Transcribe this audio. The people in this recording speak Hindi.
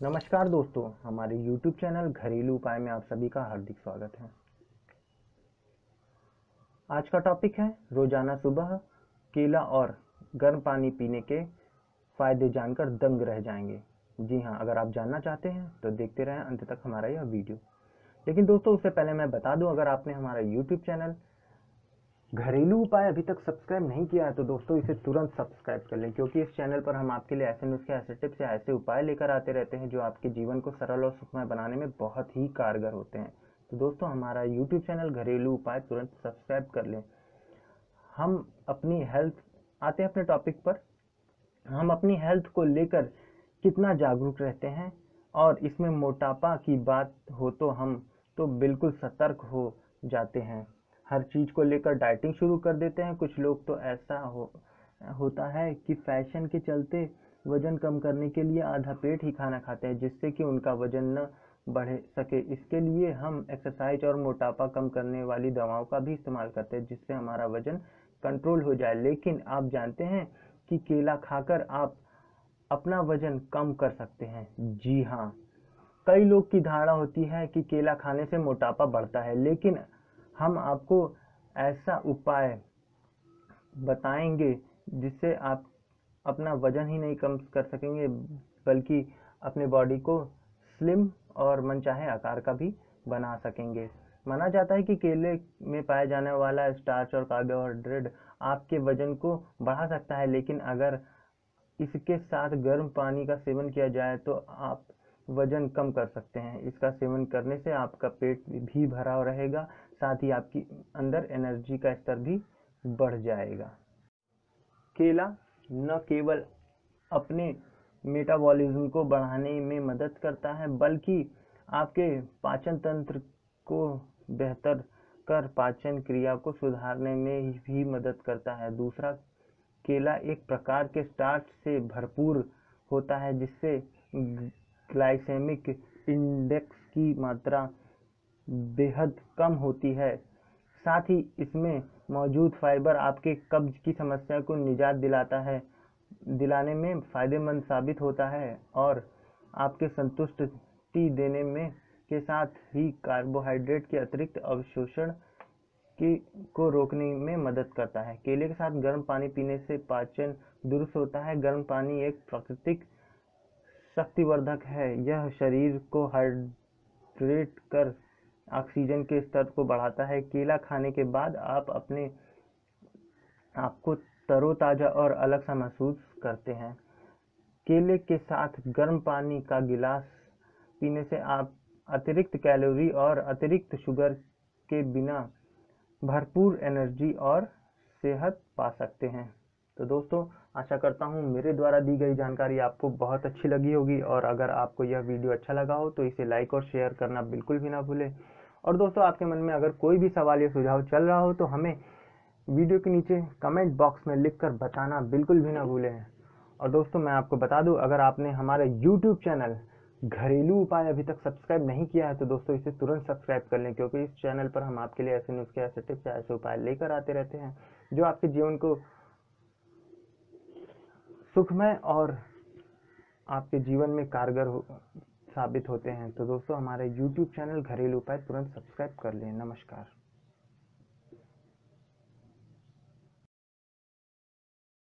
नमस्कार दोस्तों, हमारे YouTube चैनल घरेलू उपाय में आप सभी का हार्दिक स्वागत है। आज का टॉपिक है, रोज़ाना सुबह केला और गर्म पानी पीने के फ़ायदे जानकर दंग रह जाएँगे। जी हाँ अगर आप जानना चाहते हैं तो देखते रहें, अंत तक हमारा यह वीडियो। लेकिन दोस्तों, उससे पहले मैं बता दूँ, अगर आपने हमारा YouTube चैनल घरेलू उपाय अभी तक सब्सक्राइब नहीं किया है तो दोस्तों इसे तुरंत सब्सक्राइब कर लें, क्योंकि इस चैनल पर हम आपके लिए ऐसे नुस्खे ऐसे टिप्स या ऐसे उपाय लेकर आते रहते हैं, जो आपके जीवन को सरल और सुखमय बनाने में बहुत ही कारगर होते हैं। तो दोस्तों, हमारा यूट्यूब चैनल घरेलू उपाय तुरंत सब्सक्राइब कर लें। हम अपनी हेल्थ आते हैं अपने टॉपिक पर। हम अपनी हेल्थ को लेकर कितना जागरूक रहते हैं, और इसमें मोटापा की बात हो तो हम तो बिल्कुल सतर्क हो जाते हैं। हर चीज़ को लेकर डाइटिंग शुरू कर देते हैं। कुछ लोग तो ऐसा हो, होता है कि फ़ैशन के चलते वज़न कम करने के लिए आधा पेट ही खाना खाते हैं, जिससे कि उनका वज़न न बढ़ सके। इसके लिए हम एक्सरसाइज और मोटापा कम करने वाली दवाओं का भी इस्तेमाल करते हैं, जिससे हमारा वज़न कंट्रोल हो जाए। लेकिन आप जानते हैं कि केला खाकर आप अपना वज़न कम कर सकते हैं। जी हाँ कई लोग की धारणा होती है कि केला खाने से मोटापा बढ़ता है, लेकिन हम आपको ऐसा उपाय बताएँगे जिससे आप अपना वज़न ही नहीं कम कर सकेंगे, बल्कि अपने बॉडी को स्लिम और मनचाहे आकार का भी बना सकेंगे। माना जाता है कि केले में पाया जाने वाला स्टार्च और कार्बोहाइड्रेट आपके वज़न को बढ़ा सकता है, लेकिन अगर इसके साथ गर्म पानी का सेवन किया जाए तो आप वज़न कम कर सकते हैं। इसका सेवन करने से आपका पेट भी भरा रहेगा साथ ही आपकी अंदर एनर्जी का स्तर भी बढ़ जाएगा। केला न केवल अपने मेटाबॉलिज्म को बढ़ाने में मदद करता है, बल्कि आपके पाचन तंत्र को बेहतर कर पाचन क्रिया को सुधारने में भी मदद करता है। दूसरा, केला एक प्रकार के स्टार्च से भरपूर होता है, जिससे ग्लाइसेमिक इंडेक्स की मात्रा बेहद कम होती है। साथ ही इसमें मौजूद फाइबर आपके कब्ज की समस्या को निजात दिलाता है, दिलाने में फ़ायदेमंद साबित होता है और आपके संतुष्टि देने में के साथ ही कार्बोहाइड्रेट के अतिरिक्त अवशोषण की, को रोकने में मदद करता है। केले के साथ गर्म पानी पीने से पाचन दुरुस्त होता है। गर्म पानी एक प्राकृतिक शक्तिवर्धक है। यह शरीर को हाइड्रेट कर ऑक्सीजन के स्तर को बढ़ाता है। केला खाने के बाद आप अपने आपको तरोताज़ा और अलग सा महसूस करते हैं। केले के साथ गर्म पानी का गिलास पीने से आप अतिरिक्त कैलोरी और अतिरिक्त शुगर के बिना भरपूर एनर्जी और सेहत पा सकते हैं। तो दोस्तों, आशा करता हूँ मेरे द्वारा दी गई जानकारी आपको बहुत अच्छी लगी होगी और अगर आपको यह वीडियो अच्छा लगा हो तो इसे लाइक और शेयर करना बिल्कुल भी ना भूलें। और दोस्तों, आपके मन में अगर कोई भी सवाल या सुझाव चल रहा हो तो हमें वीडियो के नीचे कमेंट बॉक्स में लिखकर बताना बिल्कुल भी ना भूलें। और दोस्तों, मैं आपको बता दूँ, अगर आपने हमारे यूट्यूब चैनल घरेलू उपाय अभी तक सब्सक्राइब नहीं किया है तो दोस्तों, इसे तुरंत सब्सक्राइब कर लें, क्योंकि इस चैनल पर हम आपके लिए ऐसे नुस्खे ऐसे टिप्स ऐसे उपाय लेकर आते रहते हैं, जो आपके जीवन को सुखमय और आपके जीवन में कारगर हो साबित होते हैं। तो दोस्तों, हमारे YouTube चैनल घरेलू उपाय तुरंत सब्सक्राइब कर लें। नमस्कार।